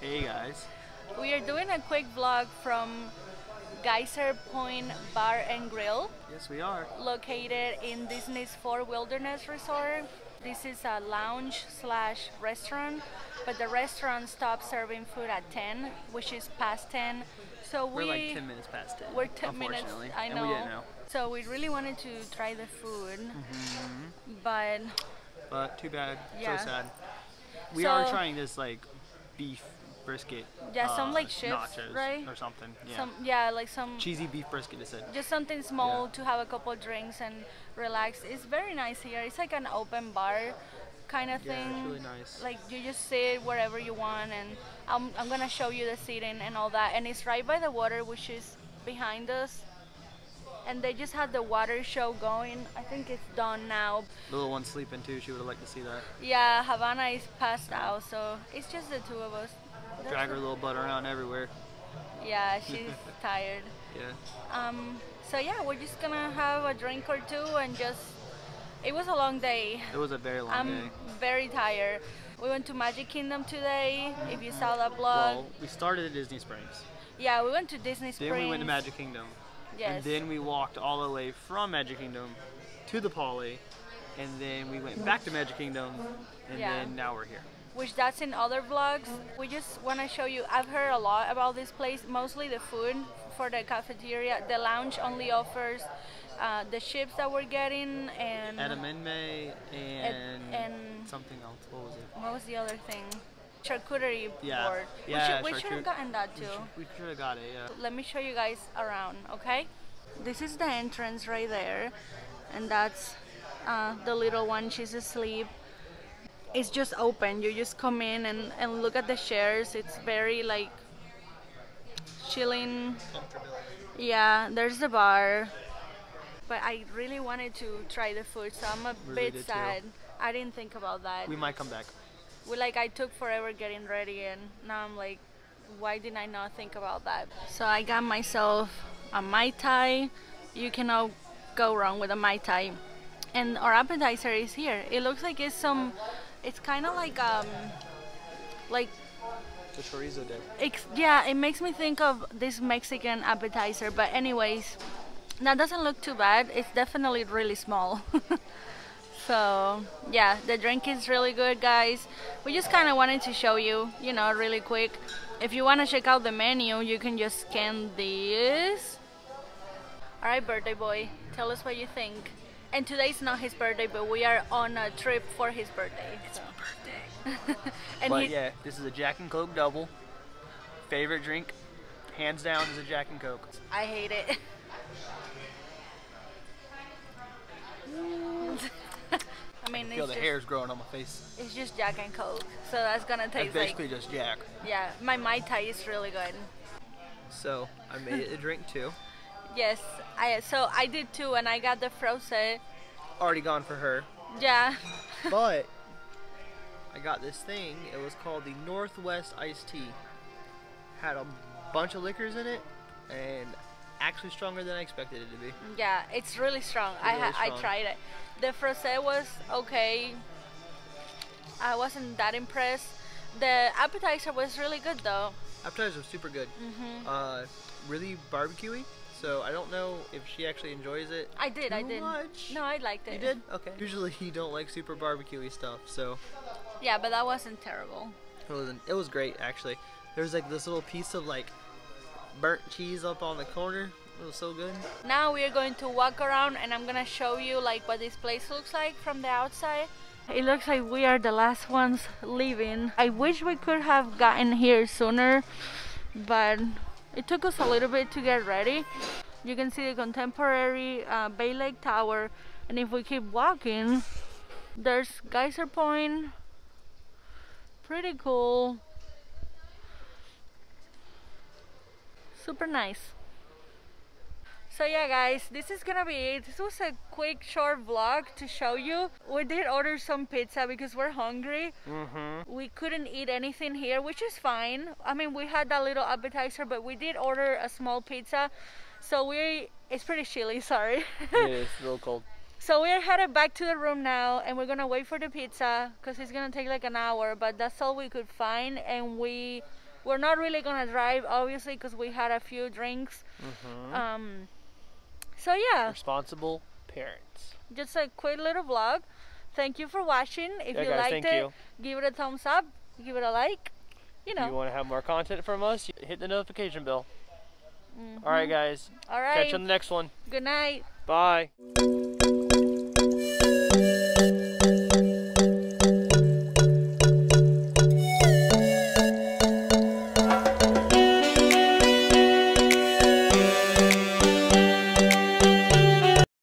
Hey guys. We are doing a quick vlog from Geyser Point Bar and Grill, Yes, we are. located in Disney's Fort Wilderness Resort. This is a lounge slash restaurant, but the restaurant stops serving food at 10, which is past 10. So we We're like 10 minutes past 10. we're 10 minutes. I know. We know. So we really wanted to try the food, Mm-hmm. but But too bad. Yeah. So sad. We are trying this like beef brisket. Yeah, some, uh, like, chips, nachos right? Or something. Yeah. some yeah, like some Cheesy beef brisket, it said. just something small Yeah. to have a couple drinks and relax. It's very nice here. It's like an open bar kind of Yeah, thing. it's really nice. Like you just sit wherever you want, and I'm I'm gonna show you the seating and all that. And it's right by the water, which is behind us. And they just had the water show going. I think it's done now. The little one's sleeping too. She would have liked to see that. Yeah, Havana is passed out, so it's just the two of us. Drag her little butt around everywhere. Yeah, she's tired. Yeah. Um, so yeah, we're just gonna have a drink or two and just. It was a long day. It was a very long day. I'm very tired. We went to Magic Kingdom today. If you saw that vlog, Well, we started at Disney Springs. yeah, we went to Disney Springs. Then we went to Magic Kingdom. Yes. And then we walked all the way from Magic Kingdom to the Poly. And then we went back to Magic Kingdom. And Yeah. then now we're here. Which that's in other vlogs. We just want to show you. I've heard a lot about this place. Mostly the food for the cafeteria. The lounge only offers uh, the chips that we're getting and Edamame and, and- something else. What was it? what was the other thing? Charcuterie Yeah. board. Yeah, we should, we should have gotten that We too. should- We should have got it, yeah. Let me show you guys around, okay? This is the entrance right there, and that's uh, the little one. She's asleep. It's just open. You just come in and, and look at the chairs. It's very like chilling. Yeah, there's the bar. But I really wanted to try the food, so I'm a Really bit too. sad. I didn't think about that. We might come back. We like I took forever getting ready and now I'm like why didn't I not think about that? So I got myself a Mai Tai. You cannot go wrong with a Mai Tai. And our appetizer is here. It looks like it's some it's kind of like um like The chorizo dip. ex- yeah, it makes me think of this Mexican appetizer, but anyways, that doesn't look too bad. It's definitely really small. so, yeah, the drink is really good, guys. We just kind of wanted to show you, you know, really quick. If you want to check out the menu, you can just scan this. All right, birthday boy, tell us what you think. And today's not his birthday, but we are on a trip for his birthday. It's my birthday. and but yeah, this is a Jack and Coke double. Favorite drink, hands down, is a Jack and Coke. I hate it. I mean, Feel it's the just, hairs growing on my face. it's just Jack and Coke, so that's gonna taste. It's basically like just Jack. yeah. My Mai Tai is really good. So I made it a drink too. Yes, I so I did too, and I got the frozen. Already gone for her. Yeah, But I got this thing. It was called the Northwest Iced Tea. Had a bunch of liquors in it, and actually stronger than I expected it to be. yeah, it's really strong. I Really ha- I strong. tried it. The frozen was okay. I wasn't that impressed. The appetizer was really good though. Appetizer was super good. hmm Uh, really barbecuey. So I don't know if she actually enjoys it. I did, I too did. much. No, I liked it. You did? Okay. Usually you don't like super barbecuey stuff, so Yeah, but that wasn't terrible. it wasn't. It was great actually. There was like this little piece of like burnt cheese up on the corner. It was so good. Now we are going to walk around and I'm gonna show you like what this place looks like from the outside. It looks like we are the last ones leaving. I wish we could have gotten here sooner, but it took us a little bit to get ready. You can see the contemporary uh, Bay Lake Tower, and if we keep walking, there's Geyser Point. Pretty cool. Super nice. So yeah guys, this is gonna be it. This was a quick short vlog to show you. We did order some pizza because we're hungry. Mm-hmm. We couldn't eat anything here, which is fine. I mean, we had that little appetizer, but we did order a small pizza. So we, it's pretty chilly, sorry. yeah, it is real cold. So we're headed back to the room now and we're gonna wait for the pizza because it's gonna take like an hour, but that's all we could find and we We're not really gonna drive, obviously, because we had a few drinks. Mm-hmm. Um, so yeah, Responsible parents. just a quick little vlog. Thank you for watching. If Yeah, you guys, liked it, you. give it a thumbs up, give it a like. You If know. you want to have more content from us, hit the notification bell. Mhm. All right, guys. All right. Catch you on the next one. Good night. Bye.